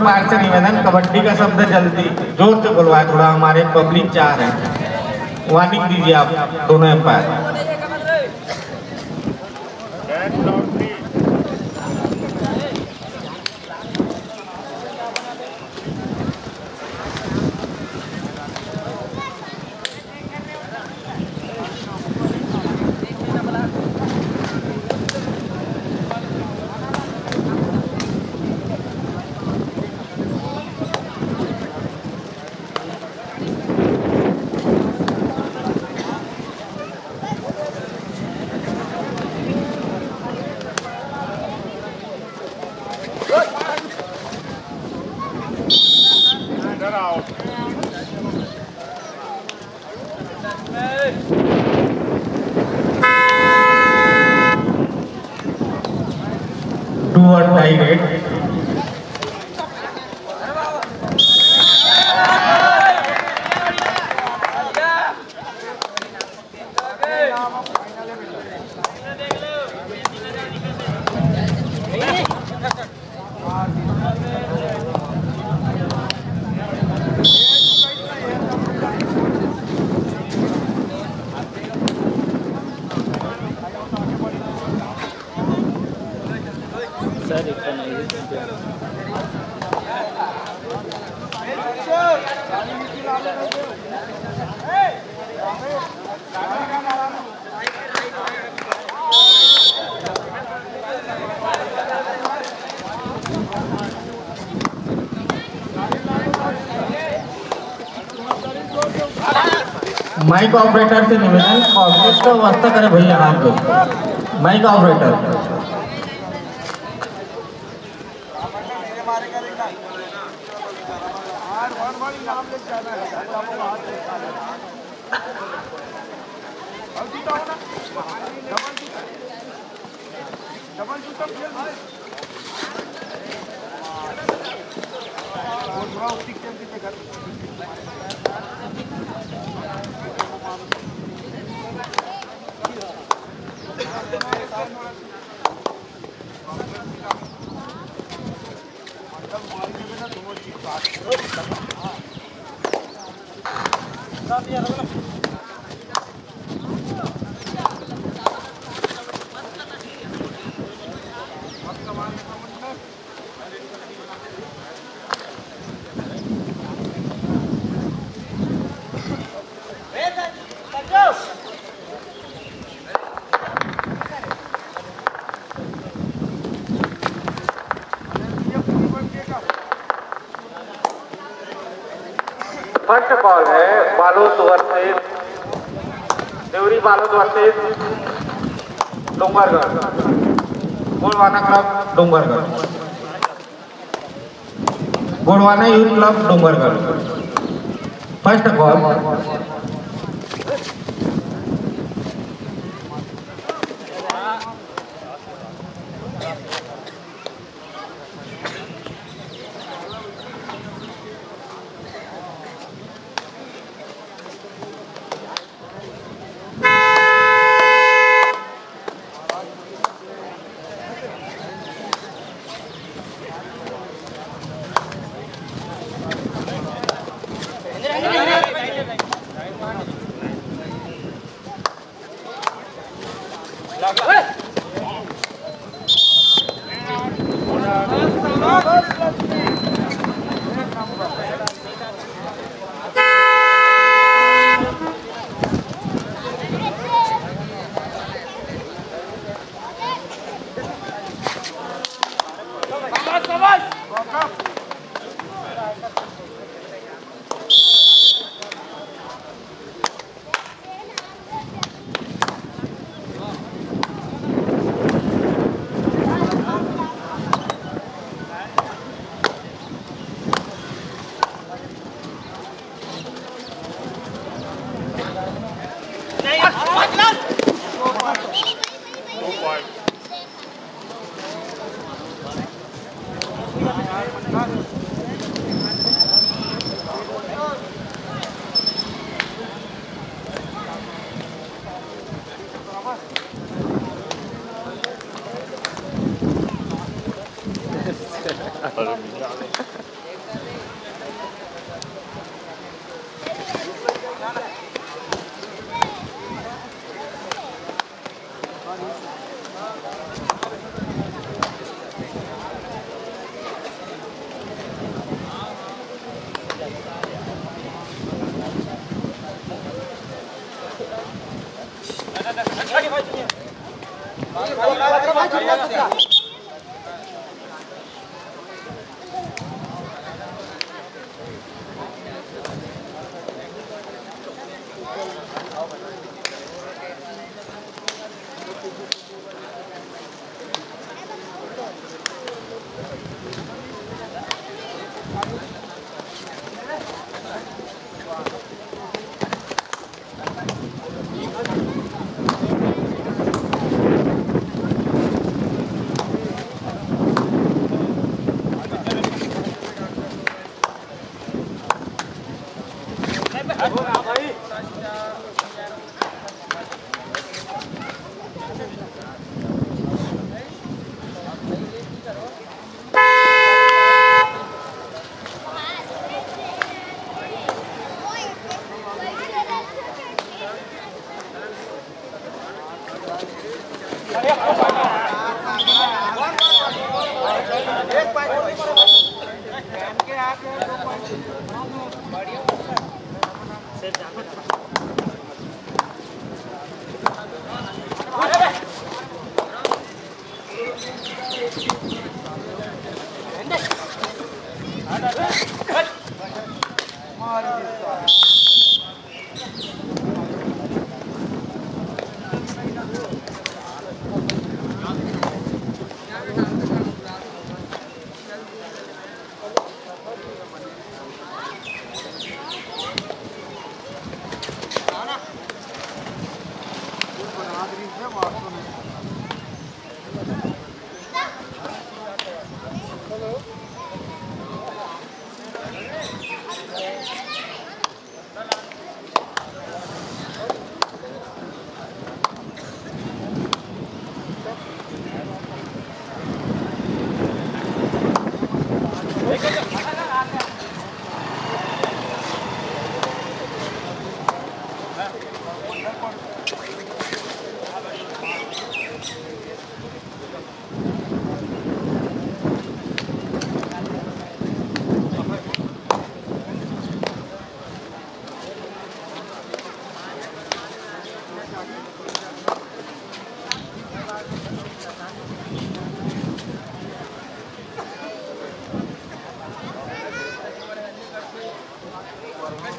दोनों पार से निवेदन कबड्डी का शब्द जल्दी। ज़ोर से बोलवाए, थोड़ा हमारे पब्लिक चाह रहे हैं। वार्निंग दीजिए आप, दोनों एम्पायर टू और टाई माइक ऑपरेटर से निवेदन और वास्ता करें भैया हाथ माइक ऑपरेटर फ़र्स्ट कॉल है? Balod versus Deori Balod versus Dongargarh. Gondwana club Dongargarh. Gondwana youth club Dongargarh. First call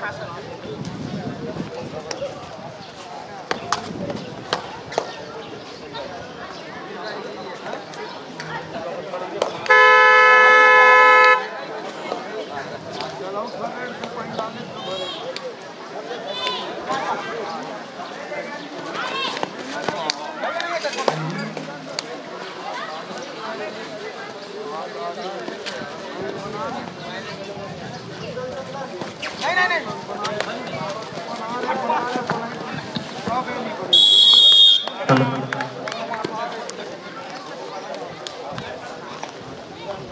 press it on.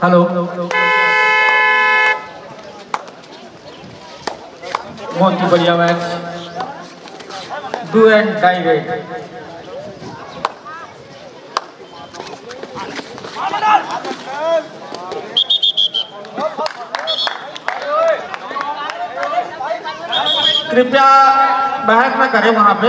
Hello. बहुत ही बढ़िया match do and die raid कृपया बहस न करें वहाँ पे।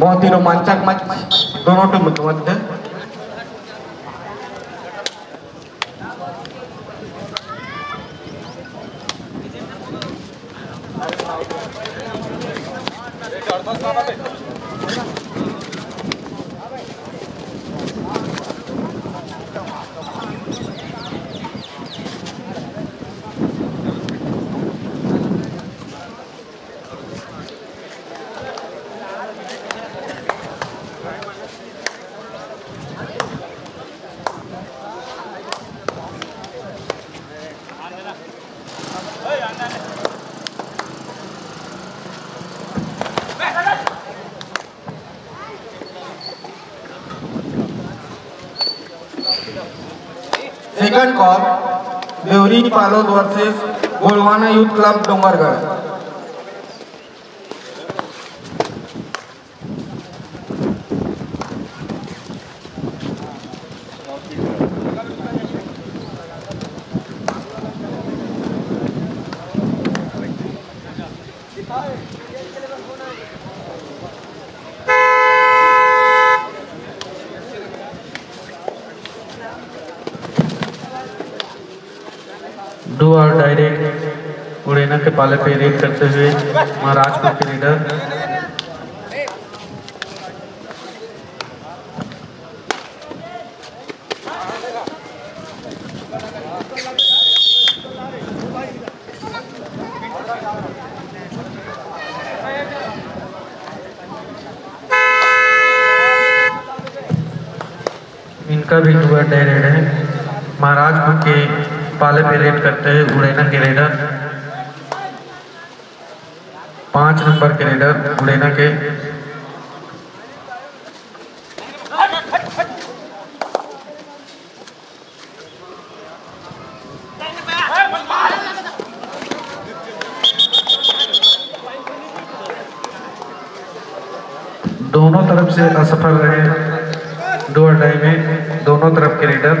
बहुत ही रोमांचक मैच दोनों टीम के मध्य second call Deori Balod versus Gondwana youth club Dongargarh do और डायरेक्ट उड़ेना के पाले पे रेड करते हुए महाराजपुर के लीडर इनका भी डू और रेड है महाराजपुर के पाले पे रेड करते हुए उड़ेना के रेडर। नंबर के रेडर मुरैना के। दोनों तरफ़ से असफल रहे दो अड्डाई में दोनों तरफ़ के raider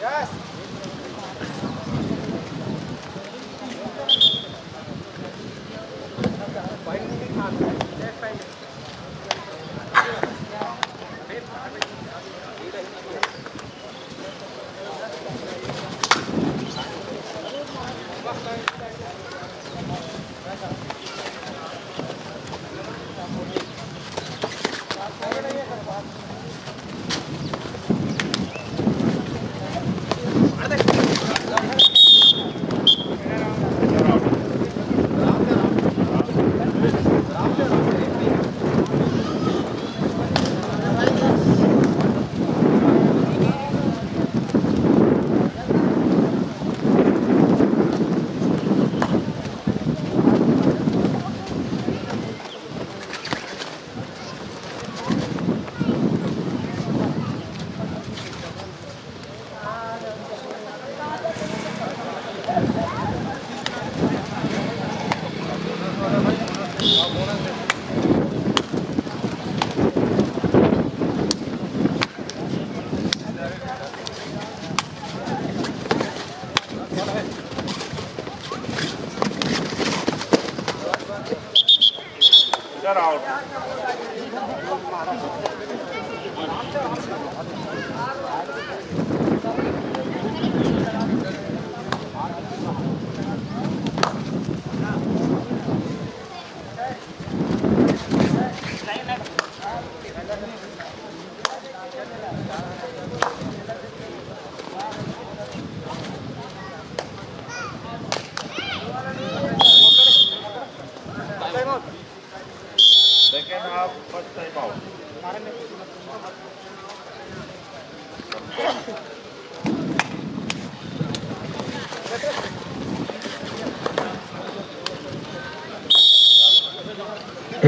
Yes. Second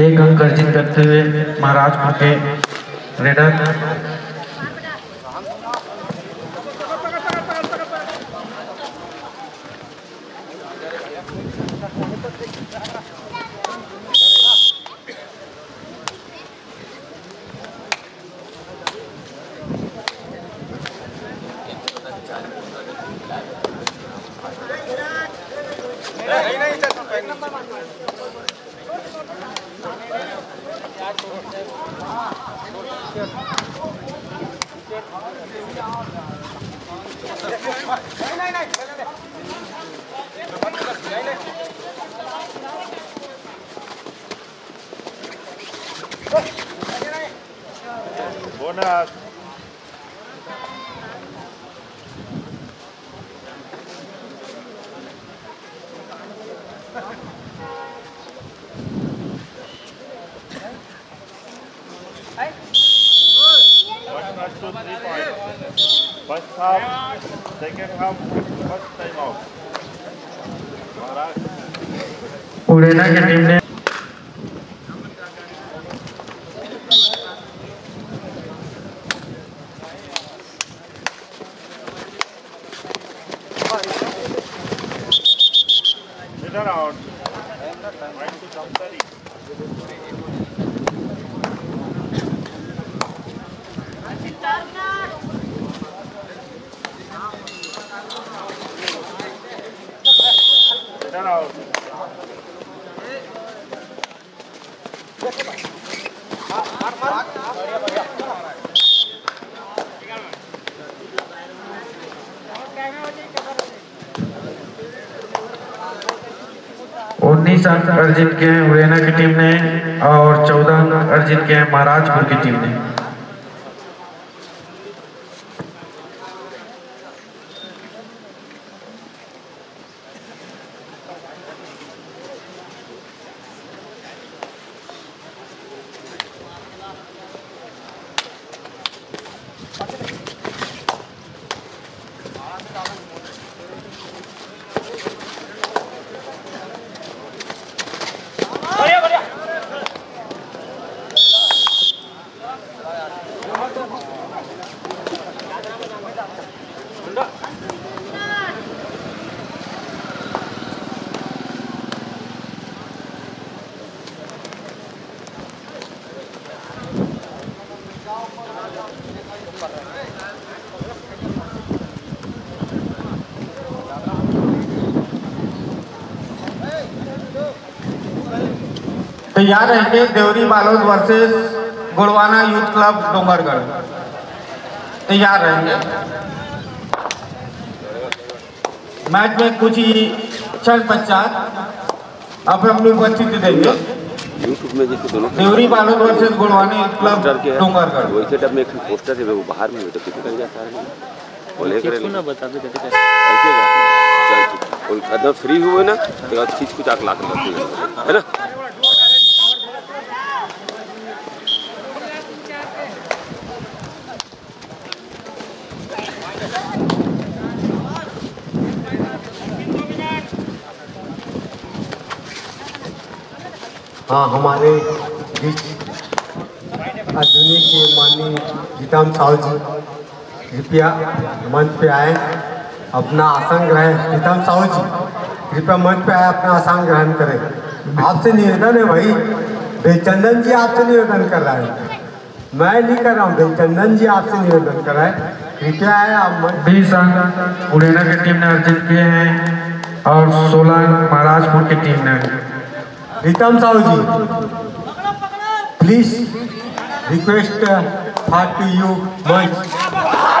एक अंक अर्जित करते हुए महाराजपुर के raider. này này này này này Buenas. Hey. One, two, three, five. First half, second half, first time out. Maharashtra. Morena की टीम ने out. Point to Jamtari. Middle out. उन्नीस अंक अर्जित किए हैं मुरैना की टीम ने, और चौदह अंक अर्जित किए हैं, महाराजपुर की टीम ने। तैयार रहेंगे Deori Balod versus Gondwana youth club Dongargarh. तैयार रहेंगे। मैच में कुछ ही क्षण पश्चात अब अपनी उपस्थिति देंगे। यूट्यूब में जैसे दोनों Deori Balod versus Gondwana youth club Dongargarh. वैसे टाइप में एक पोस्टर है वो बाहर में है, तो किसी जाता है। वो लेकर ना बता दे कैसे ऐसे का फ्री हुए ना तो खींच कुछ आग ला कर रखते है ना? हाँ हमारे बीच आधुनिक के माननीय गीताम साहु जी, कृपया मंच पे आए, अपना आसन ग्रहण। गीताम साहु जी, कृपया मंच पे आए, अपना आसन ग्रहण करें। आपसे निवेदन है भाई, बेचंदन जी आपसे निवेदन कर रहा है। मैं नहीं कर रहा हूँ, बेचंदन जी आपसे निवेदन कर रहा है। कृपया आए, आप बीस अंक मुरैना की टीम ने अर्जित किए हैं और सोलह महाराजपुर की टीम ने। Ritam Sahuji, please request uh, to you much.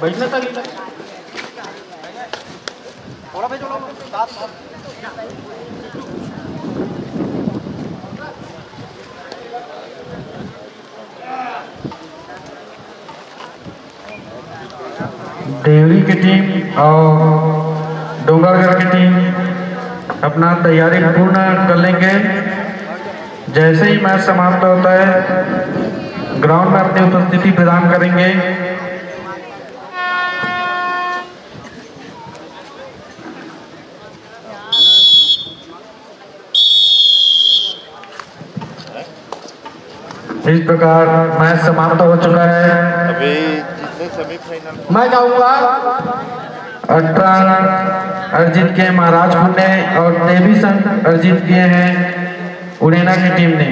बैठना देवरी की टीम और डोंगरगढ़ की टीम अपना तैयारी पूर्ण कर लेंगे। जैसे ही मैच समाप्त होता है, ग्राउंड में अपनी उपस्थिति प्रदान करेंगे। इस प्रकार मैच समाप्त हो चुका है। मैं जाऊँगा। अठारह रन अर्जित किए महाराजपुर ने और तेईस रन अर्जित किए हैं उड़ेना की टीम ने।